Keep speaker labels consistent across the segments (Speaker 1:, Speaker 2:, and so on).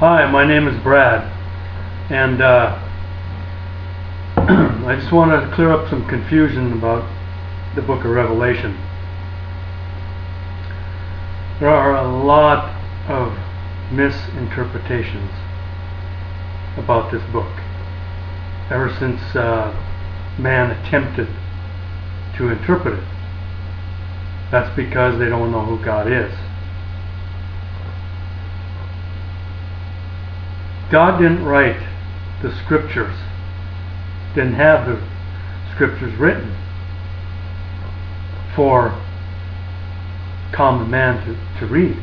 Speaker 1: Hi, my name is Brad, and uh, I just want to clear up some confusion about the book of Revelation. There are a lot of misinterpretations about this book ever since uh, man attempted to interpret it. That's because they don't know who God is. God didn't write the scriptures, didn't have the scriptures written for common man to, to read.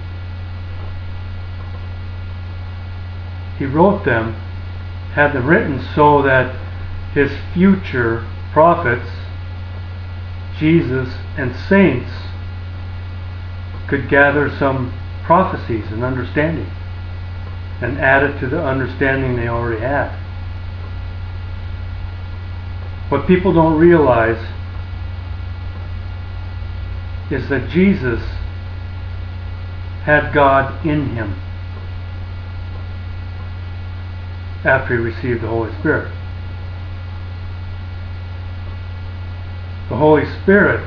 Speaker 1: He wrote them, had them written so that his future prophets, Jesus, and saints could gather some prophecies and understanding and add it to the understanding they already had. What people don't realize is that Jesus had God in him after he received the Holy Spirit. The Holy Spirit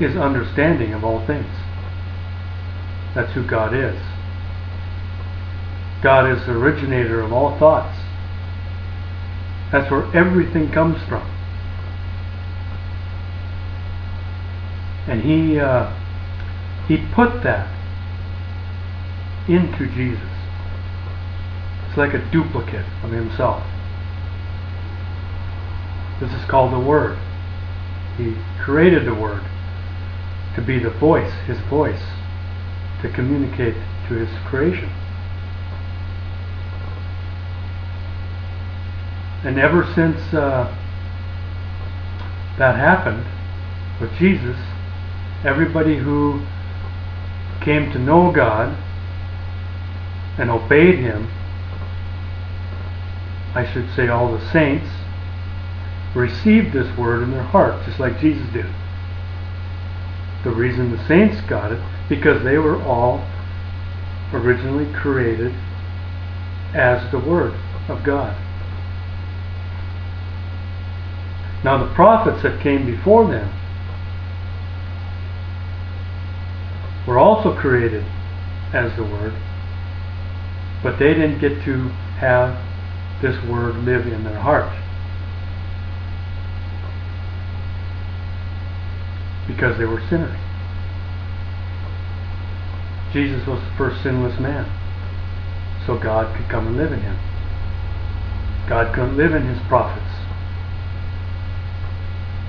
Speaker 1: is understanding of all things. That's who God is. God is the originator of all thoughts. That's where everything comes from. And he uh, he put that into Jesus. It's like a duplicate of himself. This is called the Word. He created the Word to be the voice, his voice to communicate to his creation. And ever since uh, that happened with Jesus, everybody who came to know God and obeyed Him, I should say all the saints, received this word in their heart, just like Jesus did. The reason the saints got it because they were all originally created as the Word of God. Now, the prophets that came before them were also created as the Word, but they didn't get to have this Word live in their heart. Because they were sinners. Jesus was the first sinless man. So God could come and live in him. God couldn't live in his prophets.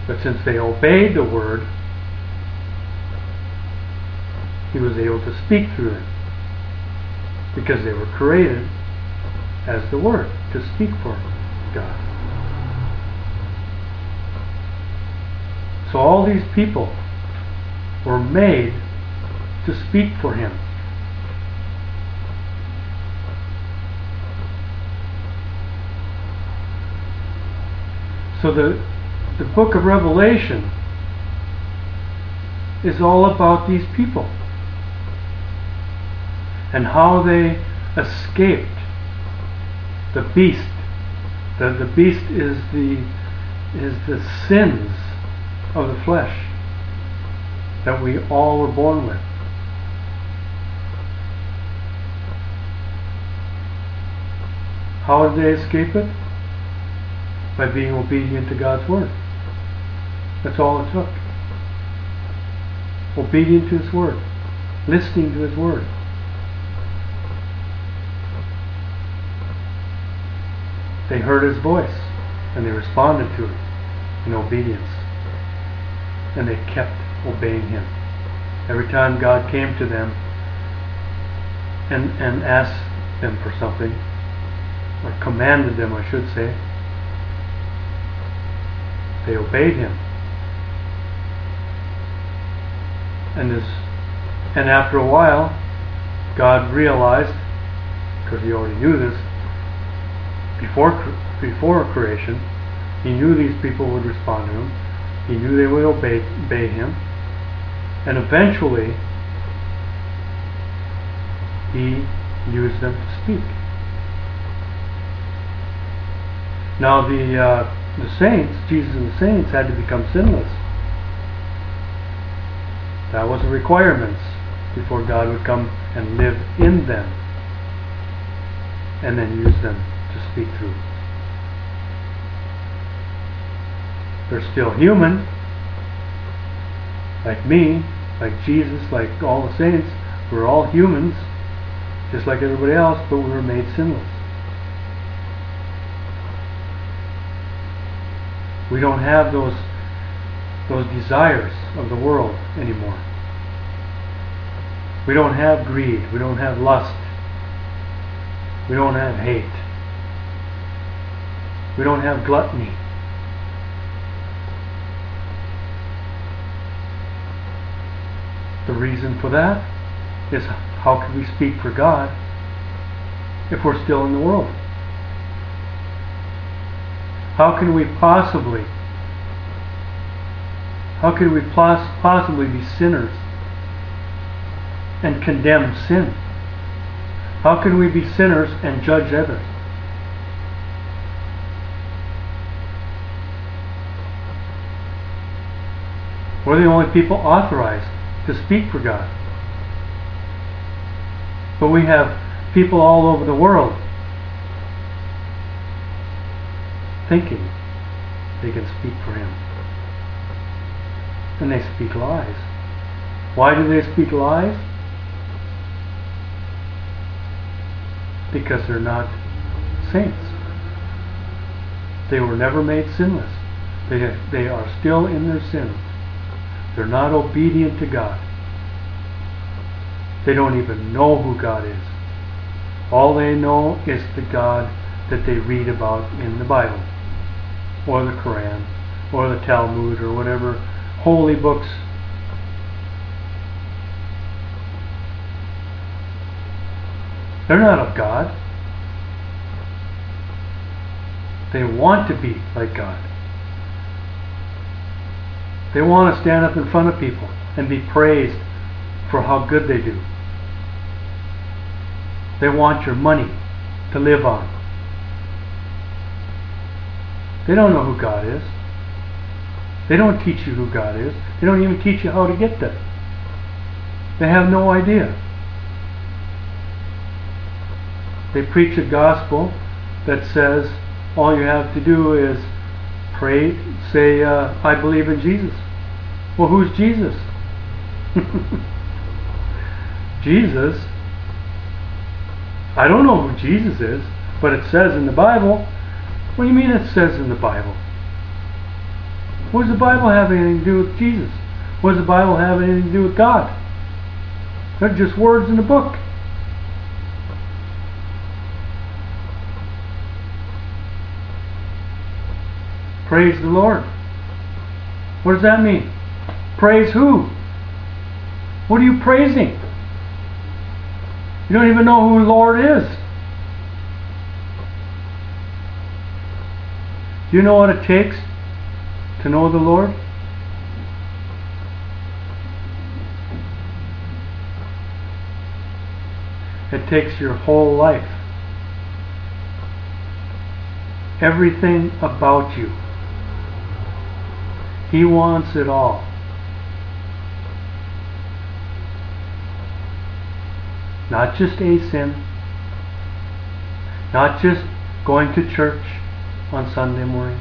Speaker 1: But since they obeyed the word, he was able to speak through them. Because they were created as the word to speak for God. So all these people were made to speak for him. So the, the book of Revelation is all about these people and how they escaped the beast. The, the beast is the is the sins of the flesh that we all were born with. How did they escape it? By being obedient to God's Word. That's all it took. Obedient to His Word. Listening to His Word. They heard His voice and they responded to it in obedience. And they kept obeying Him. Every time God came to them and, and asked them for something, or commanded them, I should say. They obeyed him. And this, and after a while, God realized, because he already knew this, before before creation, he knew these people would respond to him. He knew they would obey, obey him. And eventually, he used them to speak. Now the uh, the saints, Jesus and the saints, had to become sinless. That was a requirement before God would come and live in them and then use them to speak through. They're still human, like me, like Jesus, like all the saints. We're all humans, just like everybody else, but we were made sinless. We don't have those those desires of the world anymore. We don't have greed. We don't have lust. We don't have hate. We don't have gluttony. The reason for that is how can we speak for God if we're still in the world? How can we possibly how can we possibly be sinners and condemn sin? How can we be sinners and judge others? We're the only people authorized to speak for God. But we have people all over the world thinking they can speak for Him. And they speak lies. Why do they speak lies? Because they're not saints. They were never made sinless. They, they are still in their sins. They're not obedient to God. They don't even know who God is. All they know is the God that they read about in the Bible, or the Quran, or the Talmud, or whatever holy books. They're not of God. They want to be like God. They want to stand up in front of people and be praised for how good they do. They want your money to live on. They don't know who God is. They don't teach you who God is. They don't even teach you how to get there. They have no idea. They preach a gospel that says all you have to do is pray, say, uh, I believe in Jesus. Well, who's Jesus? Jesus I don't know who Jesus is, but it says in the Bible. What do you mean it says in the Bible? What does the Bible have anything to do with Jesus? What does the Bible have anything to do with God? They're just words in the book. Praise the Lord. What does that mean? Praise who? What are you praising? You don't even know who the Lord is. Do you know what it takes to know the Lord? It takes your whole life. Everything about you. He wants it all. Not just a sin. Not just going to church on Sunday morning.